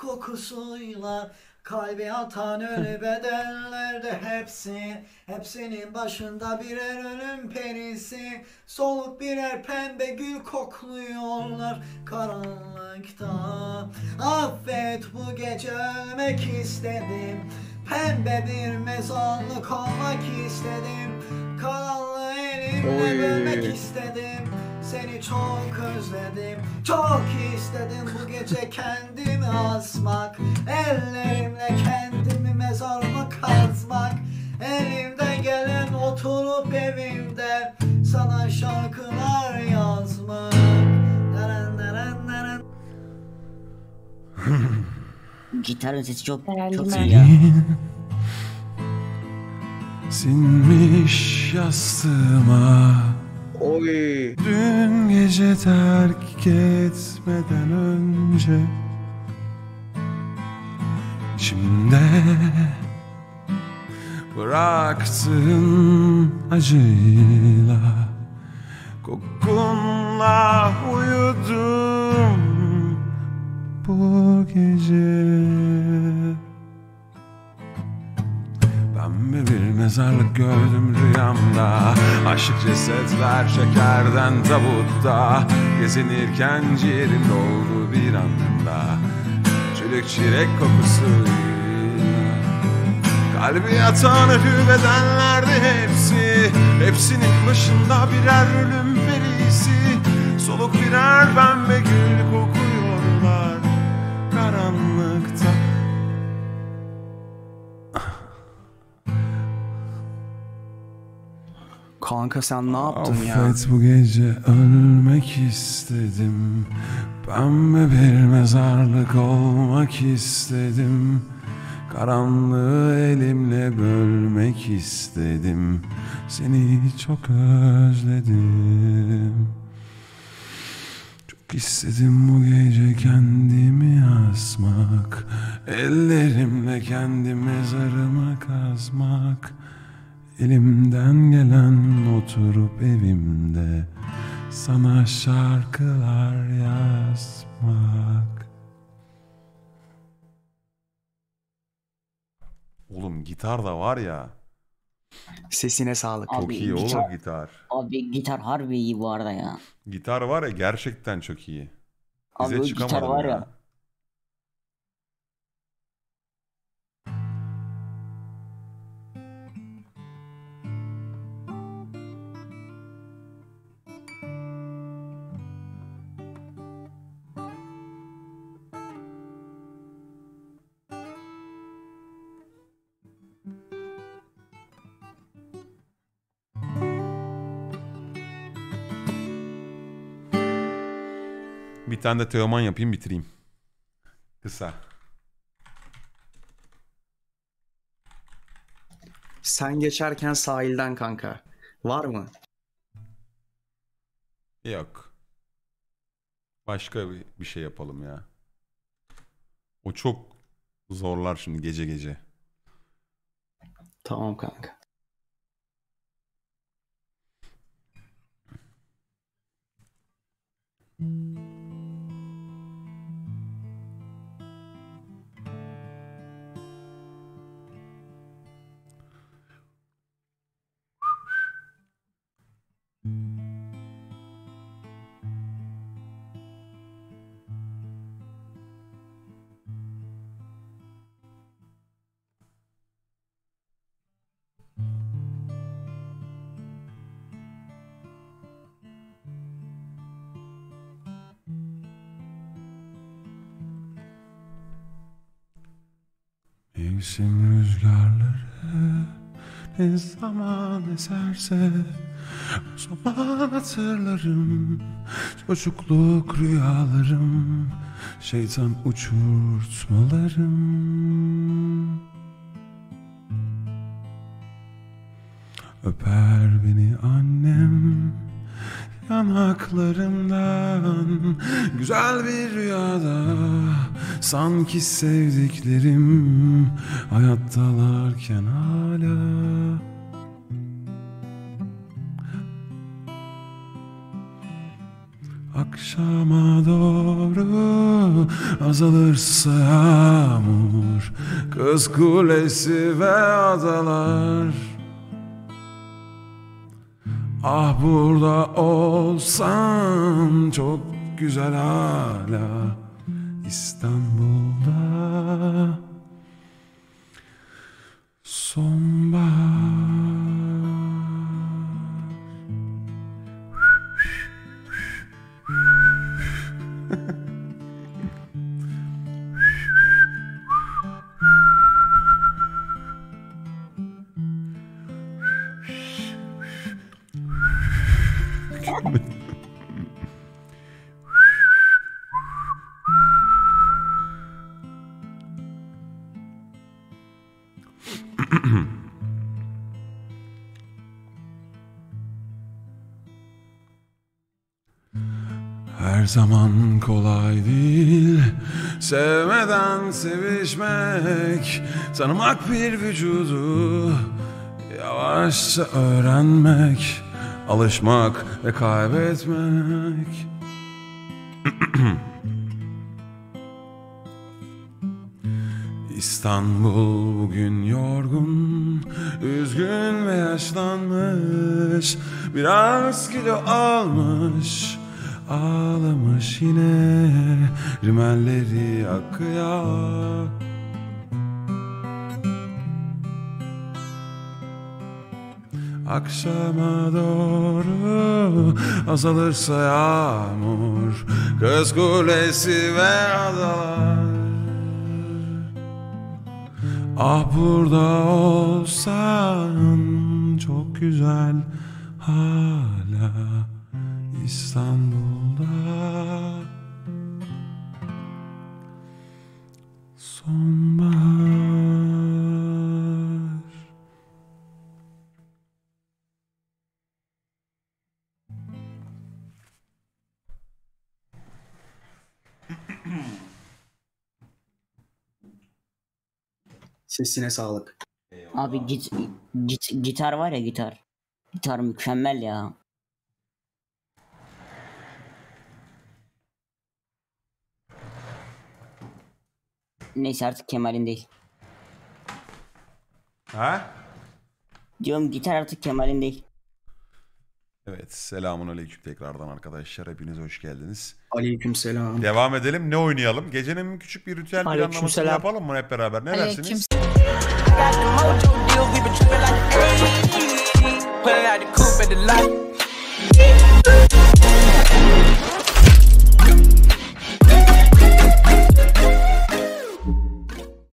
kokusuyla Kalbi atan ölü bedenlerde hepsi Hepsinin başında birer ölüm perisi. Soluk birer pembe gül kokluyorlar karanlıkta. Affet bu gece ölmek istedim. Pembe bir mezarlık olmak istedim. Karanlığı elimle bölmek istedim Seni çok özledim Çok istedim bu gece kendimi asmak Ellerimle kendimi mezarıma kazmak Elimden gelen oturup evimde Sana şarkılar yazmak. Gitarın sesi çok Beğendim çok iyi ya. Sinmiş yastığıma Oy. Dün gece terk etmeden önce Şimdi bıraktığın acıyla Kokunla uyudum bu gece Pembe bir mezarlık gördüm rüyamda. Aşık cesetler şekerden tabutta. Gezinirken ciğerim doldu bir anda Çürük çilek kokusuyla. Kalbi atan ölü bedenlerdi hepsi. Hepsinin başında birer ölüm perisi. Soluk birer pembe gül kokuyorlar Kanka sen ne yaptın ya? Affet bu gece ölmek istedim. Pembe bir mezarlık olmak istedim? Karanlığı elimle bölmek istedim. Seni çok özledim. Çok istedim bu gece kendimi asmak. Ellerimle kendi mezarıma kazmak Elimden gelen oturup evimde sana şarkılar yazmak. Oğlum gitar da var ya. Sesine sağlık. Abi, Çok iyi oğlum gitar- gitar. Abi gitar harbi iyi bu arada ya. Gitar var ya gerçekten çok iyi. Abi Bize gitar çıkamadım var ya. ya. Bir tane de Teoman yapayım bitireyim. Kısa. Sen geçerken sahilden kanka. Var mı? Yok. Başka bir, bir şey yapalım ya. O çok zorlar şimdi gece gece. Tamam kanka. Mevsim rüzgarları ne zaman eserse o zaman hatırlarım çocukluk rüyalarım şeytan uçurtmalarım. Öper beni annem yanaklarımdan Güzel bir rüyada Sanki sevdiklerim Hayattalarken hala Akşama doğru azalırsa yağmur Kız kulesi ve adalar. Ah burada olsam çok güzel hala İstanbul'da Her zaman kolay değil Sevmeden sevişmek. Tanımak bir vücudu Yavaşça öğrenmek. Alışmak ve kaybetmek İstanbul bugün yorgun, üzgün ve yaşlanmış, biraz kilo almış, ağlamış yine, rimelleri akıyor. Akşama doğru azalırsa yağmur, göz kulesi ve adalar. Ah burada olsan çok güzel hala İstanbul'da. Sonbahar Sesine sağlık. Abi git, git gitar var ya gitar. Gitar mükemmel ya. Neyse artık Kemal'in değil. Ha? Diyorum gitar artık Kemal'in değil. Evet selamun aleyküm tekrardan arkadaşlar hepiniz hoş geldiniz. Aleykümselam. Devam edelim ne oynayalım? Gecenin küçük bir ritüel planlamasını Aleykümselam. yapalım mı hep beraber ne dersiniz?